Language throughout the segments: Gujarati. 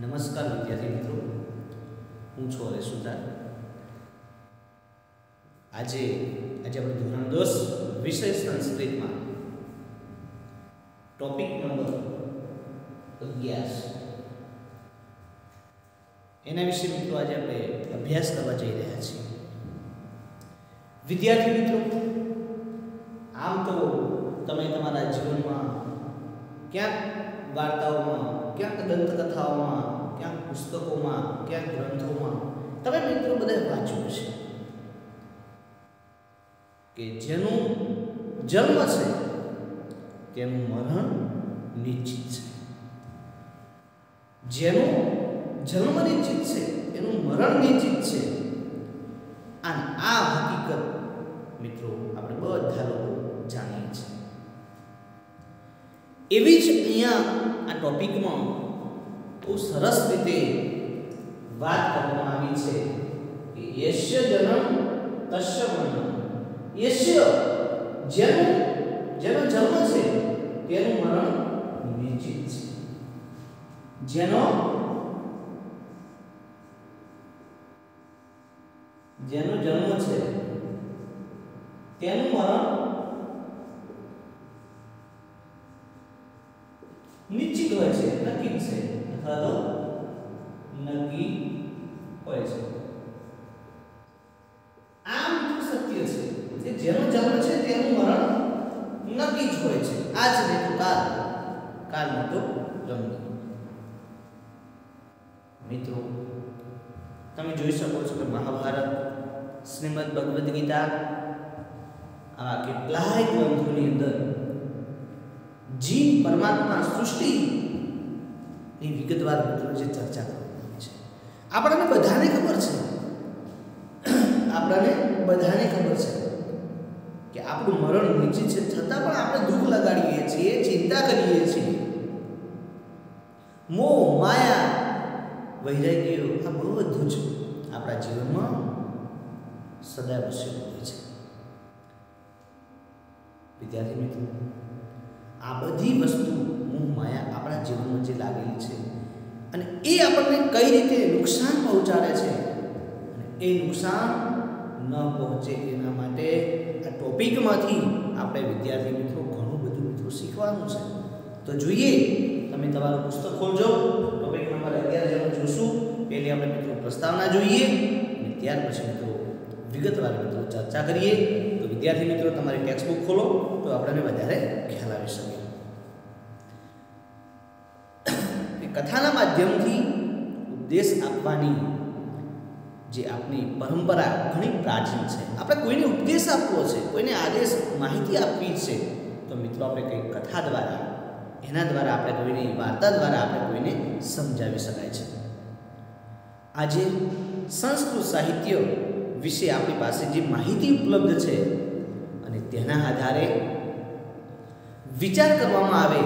નમસ્કાર વિદ્યાર્થી મિત્રો. હું છું અરે સુધાર. આજે આજે આપણે ધોરણ દસ વિષય સંસ્કૃતમાં ટોપિક નંબર અગિયાર. એના વિશે મિત્રો આજે આપણે અભ્યાસ કરવા જઈ રહ્યા છીએ. વિદ્યાર્થી મિત્રો, આમ તો તમે તમારા જીવનમાં ક્યાંક વાર્તાઓમાં ક્યાંક દંતકથાઓમાં ક્યાંક પુસ્તકોમાં ક્યાંક ગ્રંથોમાં? તમે મિત્રો બધા વાંચ્યું છે કે જેનું જન્મ છે, તેનું મરણ નિશ્ચિત છે. જેનું જન્મ નિશ્ચિત છે એનું મરણ નિશ્ચિત છે. અને આ હકીકત મિત્રો આપણે બધા લોકો જાણીએ છીએ. એવી જ અહીંયા આ ટોપિકમાં બહુ સરસ રીતે વાત કરવામાં આવી છે કે યશ્ય જન્મ તશ્ય મરણ. યશ્ય જેનો જેનો જન્મ છે, તેનું મરણ નિશ્ચિત છે. જેનો જેનો જન્મ છે, તેનું મરણ નિશ્ચિત હોય છે, નક્કી છે અથવા તો નક્કી હોય છે. આમ તો સત્ય છે કે જેનો જન્મ છે તેનું મરણ નક્કી જ હોય છે. આજ ને તો કાલ કાલ તો રંગ મિત્રો, તમે જોઈ શકો છો કે મહાભારત, શ્રીમદ ભગવદ્ ગીતા, આવા કેટલાય ગ્રંથોની અંદર જીવ પરમાત્મા સૃષ્ટિ ની વિગતવાર મિત્રો જે ચર્ચા કરવાની છે. આપણને બધાને ખબર છે. આપણને બધાને ખબર છે કે આપણું મરણ નિશ્ચિત છે. છતાં પણ આપણે દુઃખ લગાડીએ છીએ, ચિંતા કરીએ છીએ. મોહ, માયા વૈરાગ્યો આ બધું જ આપણા જીવનમાં સદાય વસ્તુ હોય છે. વિદ્યાર્થી મિત્રો આ બધી વસ્તુ મોહ માયા આપણા જીવનમાં જે લાગેલી છે અને એ આપણને કઈ રીતે નુકસાન પહોંચાડે છે એ નુકસાન ન પહોંચે એના માટે આ ટોપિકમાંથી આપણે વિદ્યાર્થી મિત્રો ઘણું બધું મિત્રો શીખવાનું છે. તો જોઈએ, તમે તમારું પુસ્તક ખોલજો. ટોપિક નંબર અગિયાર જેનું જોશું. પહેલી આપણે મિત્રો પ્રસ્તાવના જોઈએ અને ત્યાર પછી મિત્રો વિગતવાર મિત્રો ચર્ચા કરીએ. તો વિદ્યાર્થી મિત્રો, તમારી ટેક્સ્ટ બુક ખોલો તો આપણને વધારે ખ્યાલ આવી શકે. કથાના માધ્યમથી ઉપદેશ આપવાની જે આપણી પરંપરા ઘણી પ્રાચીન છે. આપણે કોઈને ઉપદેશ આપવો છે, કોઈને આદેશ, માહિતી આપવી છે, તો મિત્રો આપણે કંઈક કથા દ્વારા, એના દ્વારા આપણે કોઈને, વાર્તા દ્વારા આપણે કોઈને સમજાવી શકાય છે. આજે સંસ્કૃત સાહિત્ય વિશે આપણી પાસે જે માહિતી ઉપલબ્ધ છે અને તેના આધારે વિચાર કરવામાં આવે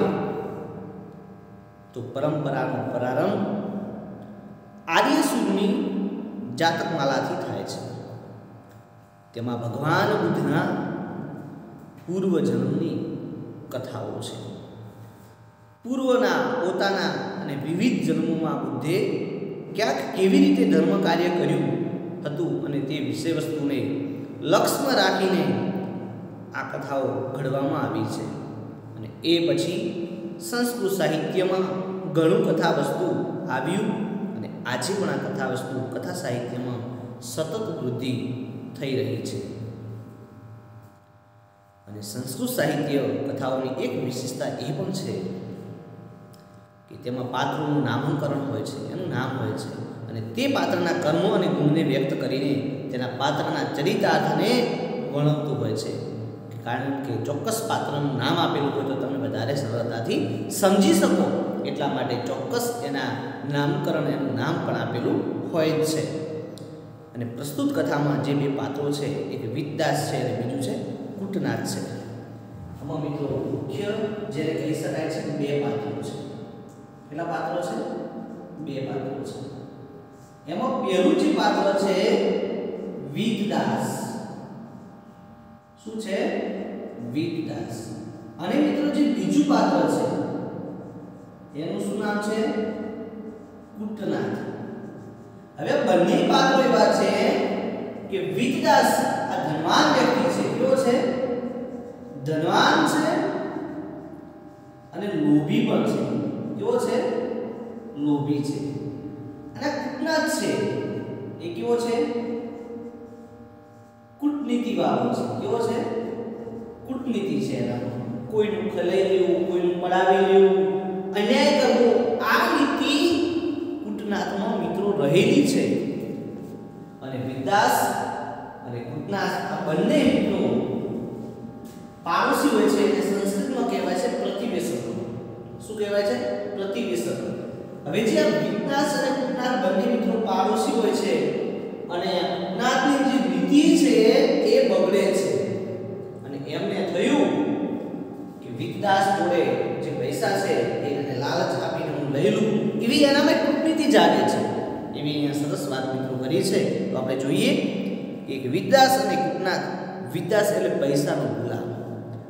તો પરંપરાનો પ્રારંભ આર્ય સુરની જાતકમાલાથી થાય છે. તેમાં ભગવાન બુદ્ધના પૂર્વજન્મની કથાઓ છે. પૂર્વના, પોતાના અને વિવિધ જન્મોમાં બુદ્ધે ક્યાંક કેવી રીતે ધર્મ કાર્ય કર્યું? હતું અને તે વિષય વસ્તુને લક્ષ્યમાં રાખીને આ કથાઓ ઘડવામાં આવી છે. અને એ પછી સંસ્કૃત સાહિત્યમાં ઘણું કથા વસ્તુ આવ્યું અને આજે પણ આ કથા વસ્તુ કથા સાહિત્યમાં સતત વૃદ્ધિ થઈ રહી છે. અને સંસ્કૃત સાહિત્ય કથાઓની એક વિશેષતા એ પણ છે કે તેમાં પાત્રોનું નામકરણ હોય છે, એનું નામ હોય છે. અને તે પાત્રના કર્મો અને ગુણને વ્યક્ત કરીને તેના પાત્રના ચરિતાર્થને વર્ણવતું હોય છે. કારણ કે ચોક્કસ પાત્રનું નામ આપેલું હોય તો તમે વધારે સરળતાથી સમજી શકો. એટલા માટે ચોક્કસ એના નામકરણ એનું નામ પણ આપેલું હોય જ છે. અને પ્રસ્તુત કથામાં જે બે પાત્રો છે, એક વિદ્યાસ છે અને બીજું છે, કૂટનાથ છે. આમાં મિત્રો મુખ્ય જેને કહી શકાય છે, બે પાત્રો છે. કેટલા પાત્રો છે? બે પાત્રો છે. એમાં પહેલું જે પાત્ર છે વિદદાસ શું છે? વિદદાસ અને મિત્રો જે બીજું પાત્ર છે, એનું શું નામ છે? કુટનાથ. હવે બંને પાત્રો એવા છે કે વિદદાસ આ ધનવાન વ્યક્તિ છે. કેવો છે? ધનવાન છે અને લોભી પણ છે. કેવો છે, લોભી છે. અને કુટનાથ છે. એ કેવો છે? કૂટનીતિ વાળો છે. કેવો છે? કૂટનીતિ છે એના કોઈનું ખલાઈ લેવું, કોઈનું પડાવી લેવું, અન્યાય કરવો, આ નીતિ કૂટનાથમાં મિત્રો રહેલી છે. અને વિદાસ અને કૂટનાથ આ બંને મિત્રો પાડોશી હોય છે એટલે સંસ્કૃતમાં કહેવાય છે પ્રતિવેશક શું કહેવાય છે? પ્રતિવેશક હવે જે આ અને કૂટનાથ બંને મિત્રો પાડોશી હોય છે અને કૂટનાથની જે વિધિ છે એ બગડે છે. અને એમને થયું કે વિદાસ જોડે જે પૈસા છે એને લાલચ આપીને હું લઈ લઉં. એવી એનામાં કૂટનીતિ જાગે છે. એવી અહીંયા સરસ વાત મિત્રો કરી છે. તો આપણે જોઈએ કે વિદાસ અને કુટનાથ વિદાસ એટલે પૈસાનો ગુલામ.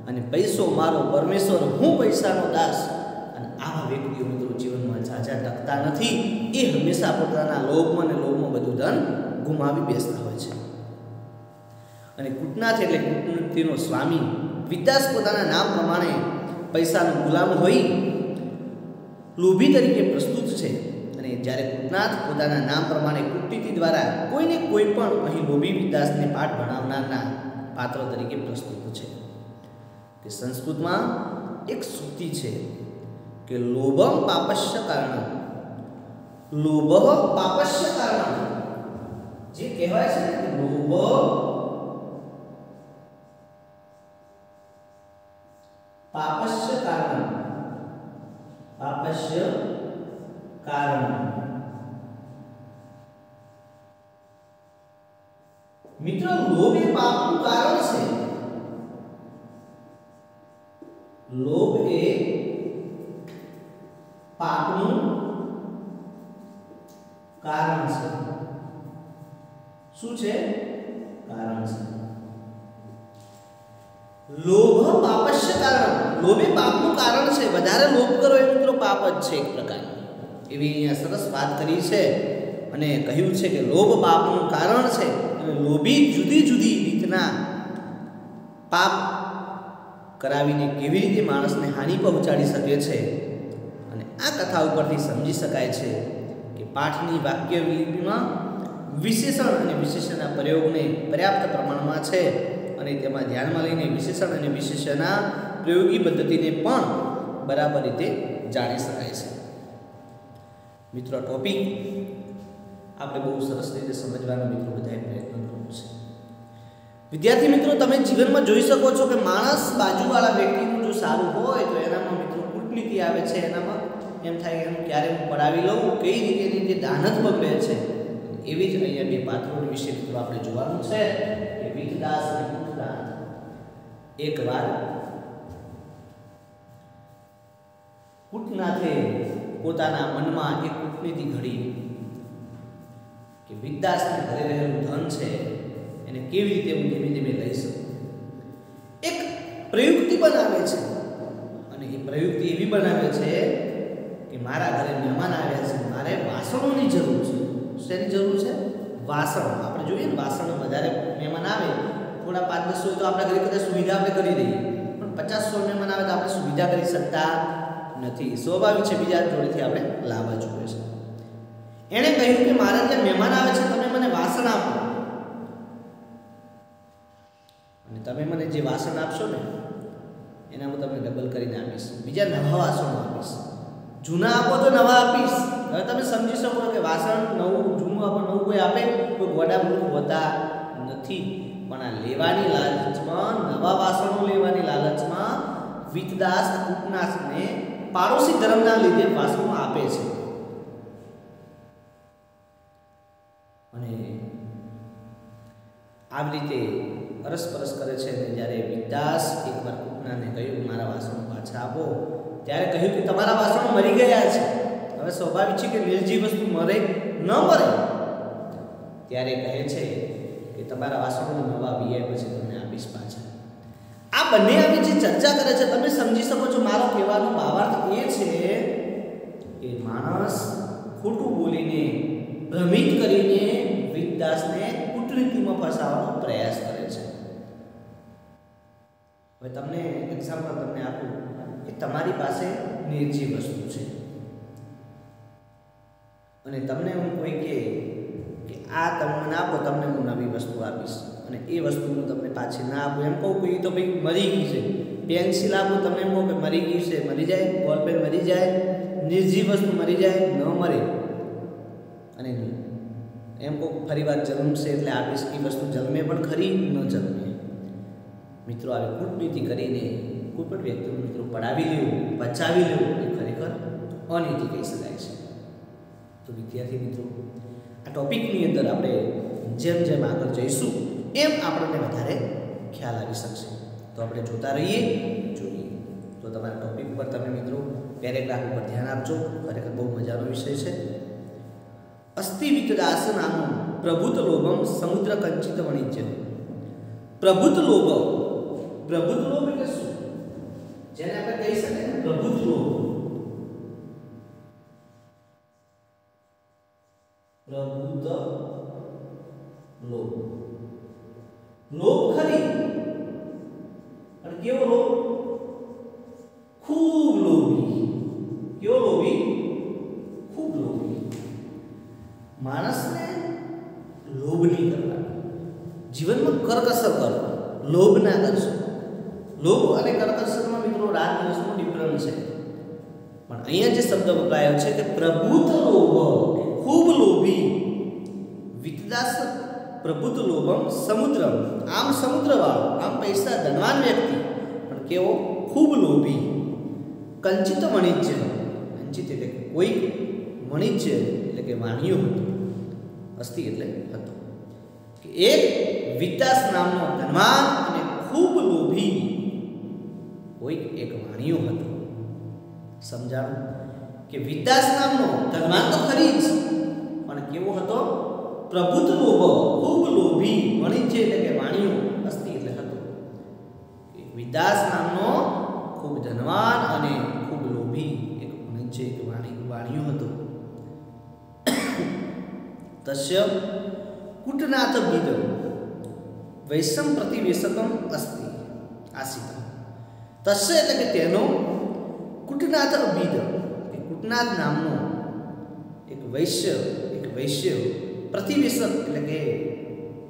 અને પૈસો મારો પરમેશ્વર, હું પૈસાનો દાસ. અને આવા વ્યક્તિઓ મિત્રો જીવનમાં ઝાઝા ટકતા નથી. એ હંમેશા પોતાના લોભમાં અને લોભમાં બધું ધન ગુમાવી બેસતા હોય છે. અને કૂટનાથ એટલે કૂટનીતિનો સ્વામી. વિદાસ પોતાના નામ પ્રમાણે પૈસાનો ગુલામ હોઈ લોભી તરીકે પ્રસ્તુત છે. અને જ્યારે કૂટનાથ પોતાના નામ પ્રમાણે કૂટનીતિ દ્વારા કોઈને કોઈ પણ અહીં લોભી વિદાસને પાઠ ભણાવનારના પાત્ર તરીકે પ્રસ્તુત છે. કે સંસ્કૃતમાં એક સૂક્તિ છે. કે લોભમ પાપસ્ય કારણ. લોભ પાપસ્ય કારણ. જે કહેવાય છે કે લોભ પાપસ્ય કારણ. પાપસ્ય કારણ. મિત્રો, લોભ એ પાપનું કારણ છે. લોભ એ પાપનું કારણ છે. શું છે? કારણ છે. લોભ પાપસ્ય કારણ લોભી પાપનું કારણ છે. વધારે લોભ કરો એ મિત્રો પાપ જ છે એક પ્રકારનું એવી અહીંયા સરસ વાત કરી છે અને કહ્યું છે કે લોભ પાપનું કારણ છે લોભી જુદી જુદી રીતના પાપ કરાવીને કેવી રીતે માણસને હાનિ પહોંચાડી શકે છે. આ કથા ઉપરથી સમજી શકાય છે કે પાઠની વાક્ય લિપિમાં વિશેષણ અને વિશેષણના પ્રયોગને પર્યાપ્ત પ્રમાણમાં છે અને તેમાં ધ્યાનમાં લઈને વિશેષણ અને વિશેષણના પ્રયોગી પદ્ધતિને પણ બરાબર રીતે જાણી શકાય છે. મિત્રો ટોપિક આપણે બહુ સરસ રીતે સમજવાનો મિત્રો બધાએ પ્રયત્ન કરવો છે. વિદ્યાર્થી મિત્રો, તમે જીવનમાં જોઈ શકો છો કે માણસ બાજુવાળા વ્યક્તિનું જો સારું હોય તો એનામાં મિત્રો કૂટનીતિ આવે છે, એનામાં એમ થાય કે હું ક્યારે હું પડાવી લઉં, કઈ રીતે એની જે દાનત બગડે છે, એવી જ અહીંયા બે પાત્રો વિશે મિત્રો આપણે જોવાનું છે કે વિકદાસ અને કૂટનાથ એકવાર કૂટનાથે પોતાના મનમાં એક કૂટનીતિ ઘડી કે વિકદાસને ઘરે રહેલું ધન છે, એને કેવી રીતે હું ધીમે ધીમે લઈ શકું? એક પ્રયુક્તિ બનાવે છે અને એ પ્રયુક્તિ એવી બનાવે છે મારા ઘરે મહેમાન આવ્યા છે, મારે વાસણોની જરૂર છે. શેની જરૂર છે? વાસણ. આપણે જોઈએ ને, વાસણ વધારે મહેમાન આવે, થોડા પાંચ દસ હોય તો આપણે ઘરે કદાચ સુવિધા આપણે કરી દઈએ. પણ પચાસ સો મહેમાન આવે તો આપણે સુવિધા કરી શકતા નથી. સ્વાભાવિક છે બીજા જોડેથી આપણે લાવવા જોઈએ છે. એણે કહ્યું કે મારા ત્યાં મહેમાન આવે છે, તમે મને વાસણ આપો. અને તમે મને જે વાસણ આપશો ને એના હું તમને ડબલ કરીને આપીશ. બીજા નવા વાસણો આપીશ. જૂના આપો તો નવા આપીશ. હવે તમે સમજી શકો કે વાસણ નવું, જૂનું આપો નવું કોઈ આપે? કોઈ ગોડા મૂળ હોતા નથી. પણ આ લેવાની લાલચમાં, નવા વાસણો લેવાની લાલચમાં વિતદાસ ઉપનાસને પાડોશી ધર્મના લીધે વાસણો આપે છે. અને આવી રીતે અરસપરસ કરે છે ને જ્યારે વિદાસ એકવાર કૂટનાને કહ્યું, મારા વાસણો પાછા આપો. ત્યારે કહ્યું કે તમારા વાસણો મરી ગયા છે. હવે સ્વાભાવિક છે કે નિર્જીવ વસ્તુ મરે ન મરે. ત્યારે કહે છે કે તમારા વાસણો નવા વીઆઈ પછી તમને આપીશ પાછા. આ બંને આવી જે ચર્ચા કરે છે, તમે સમજી શકો છો, મારો કહેવાનો ભાવાર્થ એ છે કે માણસ ખોટું બોલીને, ભ્રમિત કરીને વિકદાસને કૂટનીતિમાં ફસાવવાનો પ્રયાસ કરે હવે તમને એક્ઝામ્પલ તમને આપું કે તમારી પાસે નિર્જીવ વસ્તુ છે. અને તમને હું કોઈ કે કે આ તમે મને આપો, તમને હું નવી વસ્તુ આપીશ. અને એ વસ્તુ હું તમને પાછી ના આપું. એમ કહું કે એ તો ભાઈ મરી ગઈ છે. પેન્સિલ આપું, તમને એમ કહો કે મરી ગઈ છે, મરી જાય બોલપેન મરી જાય, નિર્જીવ વસ્તુ મરી જાય, ન મરે. અને એમ કહું ફરી વાર જન્મશે એટલે આપીશ. એ વસ્તુ જન્મે પણ ખરી, ન જન્મે મિત્રો, આવી કૂટનીતિ કરીને કોઈ પણ વ્યક્તિનું મિત્રો પડાવી લેવું, બચાવી લેવું એ ખરેખર અનીતિ કહી શકાય છે. તો વિદ્યાર્થી મિત્રો, આ ટોપિકની અંદર આપણે જેમ જેમ આગળ જઈશું, એમ આપણને વધારે ખ્યાલ આવી શકશે. તો આપણે જોતા રહીએ, જોઈએ. તો તમારા ટોપિક ઉપર તમે મિત્રો પેરેગ્રાફ ઉપર ધ્યાન આપજો, ખરેખર બહુ મજાનો વિષય છે. અસ્થિ વિકદાસ નામનું પ્રભુત લોભમ સમુદ્ર કંચિત વણિજ્ય પ્રભુત લોભ પ્રભુત લોભ એટલે શું જેને આપણે કહી શકાય ને પ્રભુત લોભ પ્રભુત લોભ લોભ ખરી અને કેવો લોભ ખૂબ લોભી કેવો લોભી ખૂબ લોભી માણસને લોભ નહીં કરવાનો. જીવનમાં કરકસર કરો લોભ ના કરશો. લોભ અને કરકસરમાં મિત્રો રાત દિવસનો ડિફરન્સ છે. પણ અહીંયા જે શબ્દ વપરાયો છે કે પ્રભુત લોભ ખૂબ લોભી વિતદાસ પ્રભુત લોભમ સમુદ્ર આમ સમુદ્રવાળો, આમ પૈસા ધનવાન વ્યક્તિ, પણ કેવો ખૂબ લોભી, કંચિત વાણિજ્ય કંચિત એટલે કોઈ વણિજ્ય એટલે કે વાણિયો હતો, અસ્થિ એટલે હતો એક વિતાસ નામનો ધનવાન અને ખૂબ લોભી કોઈ એક વાણિયો હતો. સમજાણું? કે વિદાસ નામનો ધનવાન તો ખરી જ, પણ કેવો હતો? પ્રભુત લોભ ખૂબ લોભી વાણિજ્ય એટલે કે વાણિયો અસ્થિ એટલે હતો. વિદાસ નામનો ખૂબ ધનવાન અને ખૂબ લોભી એક વાણિજ્ય એક વાણી વાણિયો હતો. તસ્ય કુટનાથ બીજ વૈષમ પ્રતિવેશકમ અસ્તિ આસિત તસ્ય એટલે કે તેનો કુટનાથ બીજ એ કુટનાથ નામનો એક વૈશ્ય એક વૈશ્ય પ્રતિવેશક એટલે કે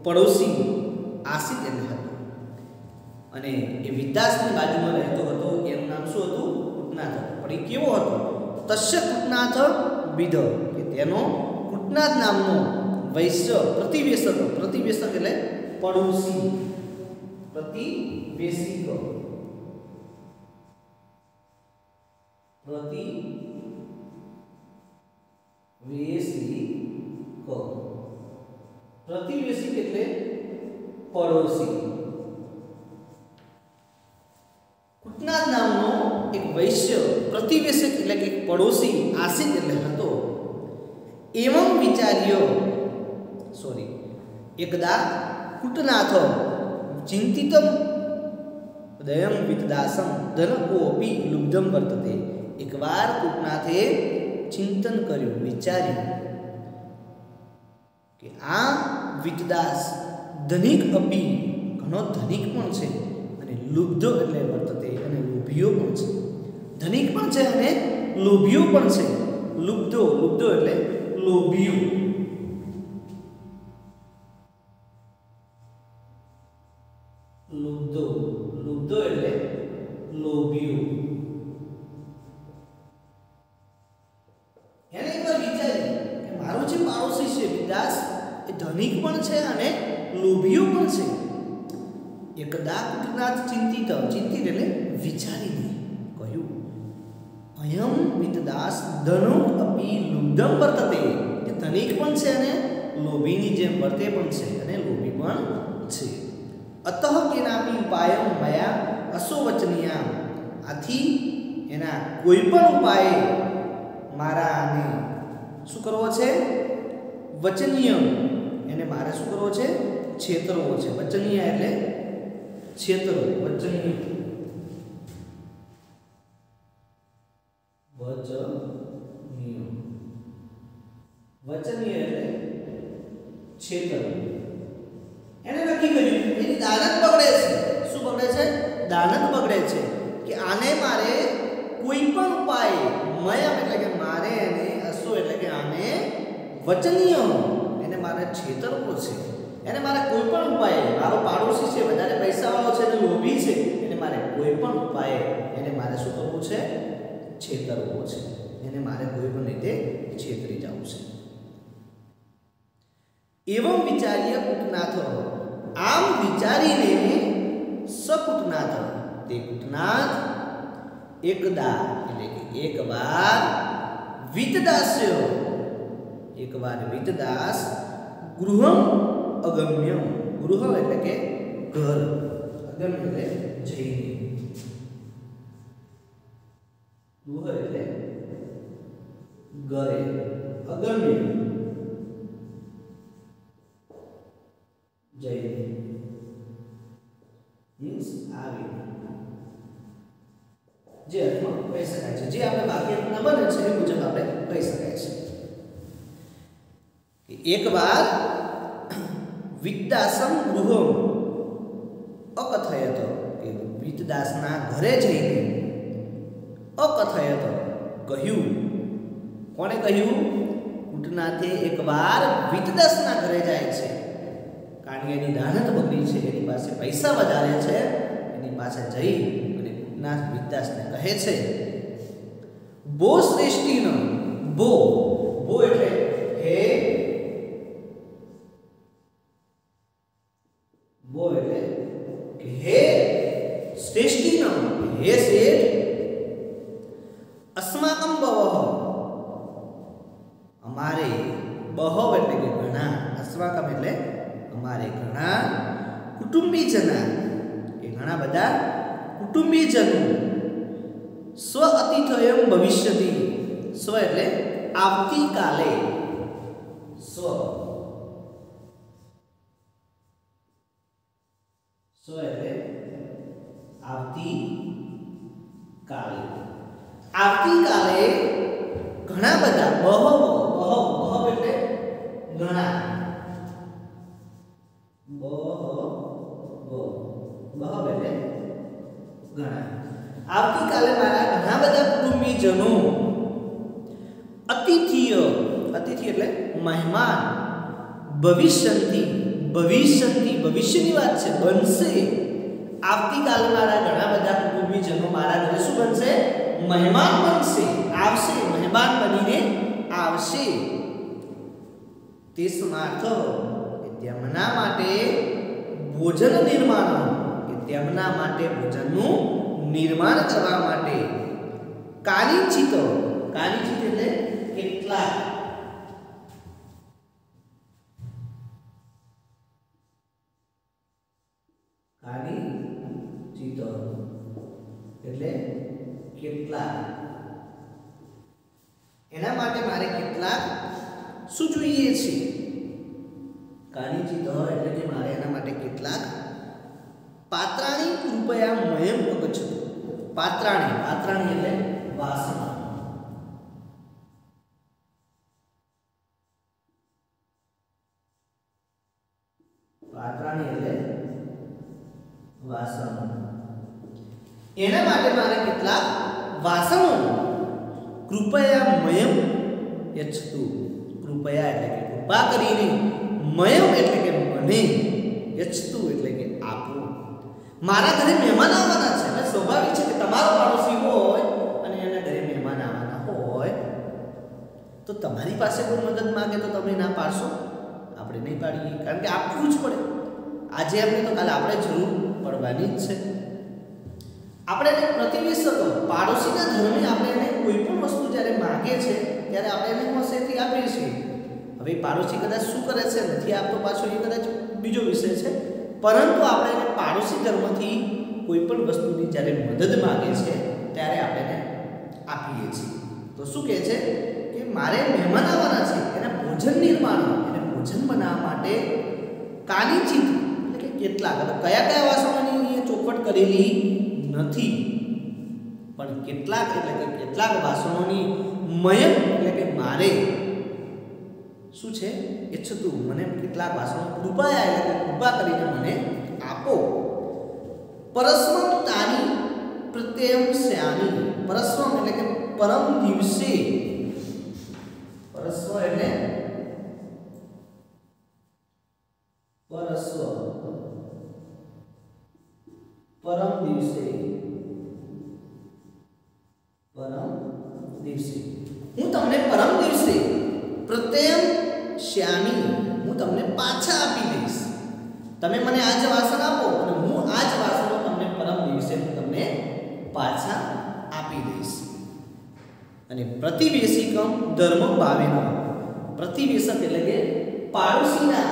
પડોશી આસિત એને હતો અને એ વિદાસની બાજુમાં રહેતો હતો એનું નામ શું હતું કુટનાથ પણ એ કેવો હતો તસ્ય કુટનાથ વિધ કે તેનો કુટનાથ નામનો વૈશ્ય પ્રતિવેશક પ્રતિવેશક એટલે પડોશી પ્રતિવેશિક પ્રતિ વેશિક પ્રતિવેશિક એટલે પડોશી કુટનાથ નામનો એક વૈશ્ય પ્રતિવેશક એટલે કે પડોશી આસિત એટલે હતો એવમ વિચાર્યો સોરી એકદા કુટનાથ ચિંતિતમ દયમ વિતદાસમ ધનકોપી લુબ્ધમ વર્તતે એકવાર કુટનાથે ચિંતન કર્યું, વિચાર્યું કે આ વિતદાસ ધનિક અપી, ઘણો ધનિક પણ છે અને લુબ્ધ એટલે વર્તતે અને લોભીઓ પણ છે. ધનિક પણ છે અને લોભીઓ પણ છે. લુબ્ધો લુબ્ધો એટલે લોભીઓ. વર્તતે. કે ધનિક પણ છે અને લોભીની જેમ વર્તે પણ છે અને લોભી પણ છે. અતઃ કેનાપી ઉપાયમ મયા અસોવચનીયા આથી એના કોઈ પણ ઉપાય મારા આને શું કરવો છે? વચનીય એને મારે શું કરવો છે? છેતરવો છે. વચનીય એટલે છેતરો વચનીય વચનીય. છેતરવું. એને નક્કી કર્યું, એની દાનત બગડે છે. શું બગડે છે? દાનત બગડે છે કે આને મારે કોઈ પણ ઉપાય, મયમ એટલે કે મારે એને અસુ એટલે કે આને વચનીયમ એને મારે છેતરવું છે. એને મારે કોઈ પણ ઉપાય, મારો પાડોશી છે વધારે પૈસાવાળો છે અને લોભી છે, એને મારે કોઈ પણ ઉપાય, એને મારે શું કરવું છે? છેતરવું છે. એને મારે કોઈ પણ રીતે છેતરી જવું છે. એવમ વિચાર્ય કૂટનાથ આમ વિચારીને સકૂટનાથ તે કૂટનાથ એકદા એટલે કે એકવાર વિતદાસ્ય એકવાર વિતદાસ ગૃહમ અગમ્યમ ગૃહ એટલે કે ઘર અગમ્ય એટલે જઈને ગૃહ એટલે ઘરે અગમ્ય જઈને મીન્સ આવી જે અર્થમાં શકાય છે. જે આપણે વાક્યના બને છે, એ મુજબ આપણે કહી શકાય છે. એકવાર વિદ્યાસમ ગૃહમ અકથયત, કે વિદ્યાસના ઘરે જઈને અકથયત કહ્યું. કોણે કહ્યું? કૂટનાથે એકવાર વિદ્યાસના ઘરે જાય છે. કારણ કે એની દાનત બગડી છે, એની પાસે પૈસા વધારે છે, એની પાસે જઈ અને કૂટનાથ વિદ્યાસને કહે છે બો શ્રેષ્ઠીનો બો બો એટલે હે બો એટલે કે હે શ્રેષ્ઠીનો હે શેઠ અસ્માકમ બવહ અમારે બહવ એટલે કે ઘણા અસ્માકમ એટલે અમારે ઘણા કુટુંબીજના કે ઘણા બધા કુટુંબીજનો સ્વ અતિથયમ ભવિષ્યતિ સ્વ એટલે આવતીકાલે સ્વ સ્વ એટલે આવતી કાલે આવતીકાલે ઘણા બધા બહવ બહવ બહવ એટલે ઘણા. બહવ બહવ એટલે ઘણા. આવતીકાલે મારા ઘણા બધા કુટુંબીજનો અતિથિય અતિથિ એટલે મહેમાન, ભવિષ્યથી ભવિષ્યથી, ભવિષ્યની વાત છે, બનશે. આવતીકાલે મારા ઘણા બધા કુટુંબીજનો મારા ઘરે શું બનશે? મહેમાન બનશે, આવશે, મહેમાન બનીને આવશે. તે સ્માર્થ તેમના માટે ભોજન નિર્માણ કે તેમના માટે ભોજનનું નિર્માણ કરવા માટે કાલિચિત કાલિચિત એટલે કેટલાક કાલિચિત એટલે કેટલાક? એના માટે મારે કેટલાક શું જોઈએ છે કાનિચિત એટલે કે મારે એના માટે કેટલાક પાત્રાણી કૃપયા મયમ અગચ્છતુ પાત્રાણી પાત્રાણી એટલે વાસણ પાત્રાણી એટલે વાસણ એના માટે મારે કેટલાક વાસણો કૃપયા મયમ યચ્છતુ. કૃપયા એટલે કે કૃપા કરીને મયમ એટલે કે મને યચ્છતુ એટલે કે આપો. મારા ઘરે મહેમાન આવવાના છે અને સ્વાભાવિક છે કે તમારો પાડોશી હોય અને એના ઘરે મહેમાન આવવાના હોય, તો તમારી પાસે કોઈ મદદ માંગે તો તમે ના પાડશો? આપણે નહીં પાડીએ, કારણ કે આપવું જ પડે. આજે આપણે તો કાલે આપણે જરૂર પડવાની જ છે. આપણે એને પ્રતિનિધિત્વ પાડોશીના ધર્મે આપણે એને કોઈ પણ વસ્તુ જ્યારે માગે છે ત્યારે આપણે એને હોશેથી આપીએ છીએ. હવે પાડોશી કદાચ શું કરે છે, નથી આપતો પાછો એ કદાચ બીજો વિષય છે. પરંતુ આપણે એને પાડોશી ધર્મથી કોઈ પણ વસ્તુની જ્યારે મદદ માગે છે ત્યારે આપણે એને આપીએ છીએ. તો શું કહે છે કે મારે મહેમાન આવવાના છે, એના ભોજન નિર્માણ, એને ભોજન બનાવવા માટે કાલીચિત એટલે કે કેટલાક કયા કયા વાસણોની ચોખવટ કરેલી નથી. પણ કેટલાક એટલે કે કેટલાક વાસણોની મયમ એટલે કે મારે. શું છે? ઈચ્છતું. મને કેટલાક વાસણો કૃપાયા એટલે કે કૃપા કરીને મને આપો. પરસ્મમ તાની પ્રત્યમ શ્યામી પરસ્મમ એટલે કે પરમ દિવસે. પરસ્વ એટલે પરમ દિવસે. પરમ દિવસે. હું તમને પરમ દિવસે પ્રત્યમ શ્યામી હું તમને પાછા આપી દઈશ. તમે મને આજ વાસણ આપો અને હું આજ વાસણો તમને પરમ દિવસે તમને પાછા આપી દઈશ. અને પ્રતિવેશિકમ ધર્મ ભાવેનો. પ્રતિવેશક એટલે કે પાડોશીના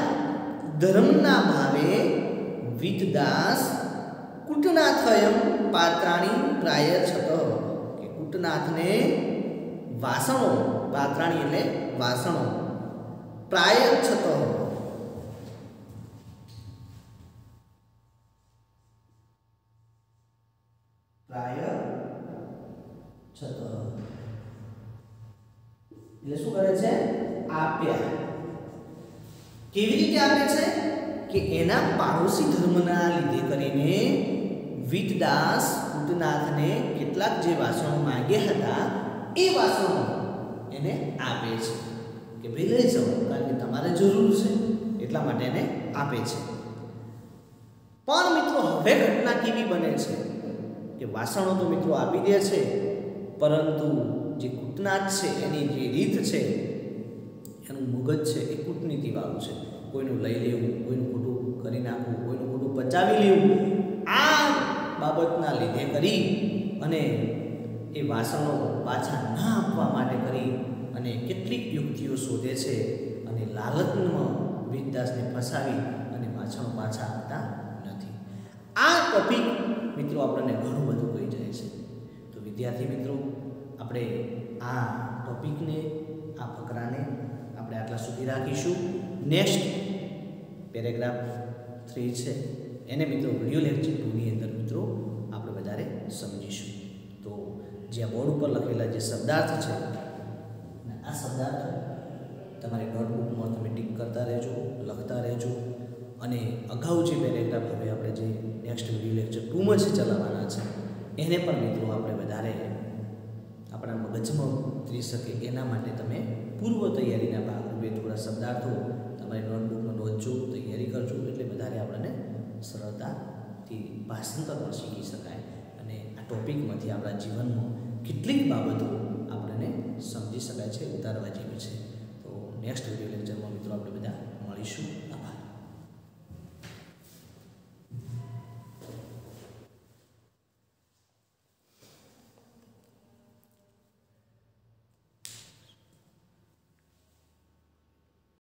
ધર્મના ભાવે વિદદાસ કુટનાથયમ પાત્રાણી પ્રાય છત. કે કુટનાથને વાસણો, પાત્રાણી એટલે વાસણો. પ્રાય છત. પ્રાય છત. એટલે શું કરે છે? આપ્યા. કેવી રીતે આપે છે? કે એના પાડોશી ધર્મના લીધે કરીને વિટદાસ કુટનાથને કેટલાક જે વાસણો માંગ્યા હતા, એ વાસણો એને આપે છે. કે ભાઈ લઈ જાઓ, કારણ કે તમારે જરૂર છે, એટલા માટે એને આપે છે. પણ મિત્રો, હવે ઘટના કેવી બને છે? કે વાસણો તો મિત્રો આપી દે છે, પરંતુ જે કૂટનાથ છે, એની જે રીત છે, એનું મગજ છે, એ કૂટનીતિવાળું છે. કોઈનું લઈ લેવું, કોઈનું ખોટું કરી નાખવું, કોઈનું ખોટું પચાવી લેવું, આ બાબતના લીધે કરી અને એ વાસણો પાછા ના આપવા માટે કરી અને કેટલીક યુક્તિઓ શોધે છે અને લાલચમાં વિદ્યાસને ફસાવી અને વાસણો પાછા આપતા નથી. આ ટોપિક મિત્રો આપણને ઘણું બધું કહી જાય છે. તો વિદ્યાર્થી મિત્રો, આપણે આ ટોપિકને આ ફકરાને આપણે આટલા સુધી રાખીશું. નેક્સ્ટ પેરેગ્રાફ થ્રી છે. એને મિત્રો વીડિયો લેક્ચર ટુની અંદર મિત્રો આપણે વધારે સમજીશું. તો જે આ બોર્ડ ઉપર લખેલા જે શબ્દાર્થ છે આ શબ્દાર્થ તમારી નોટબુકમાં તમે ટીક કરતા રહેજો, લખતા રહેજો, અને અગાઉ જે પેરેગ્રાફ હવે આપણે જે નેક્સ્ટ વીડિયો લેક્ચર ટુમાં છે ચલાવવાના છે, એને પણ મિત્રો આપણે વધારે આપણા મગજમાં ઉતરી શકે. એના માટે તમે પૂર્વ તૈયારીના ભાગરૂપે થોડા શબ્દાર્થો તમારી નોટબુકમાં નોંધજો, તૈયારી કરજો, એટલે વધારે આપણને સરળતાથી ભાષાંતર પણ શીખી શકાય અને આ ટોપિકમાંથી આપણા જીવનમાં કેટલીક બાબતો આપણને સમજી શકાય છે, ઉતારવા જેવી છે. તો નેક્સ્ટ વીડિયો લેક્ચરમાં મિત્રો આપણે બધા મળીશું.